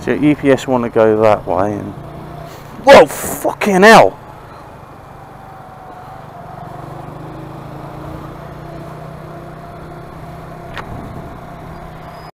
So UPS want to go that way and... Whoa, fucking hell!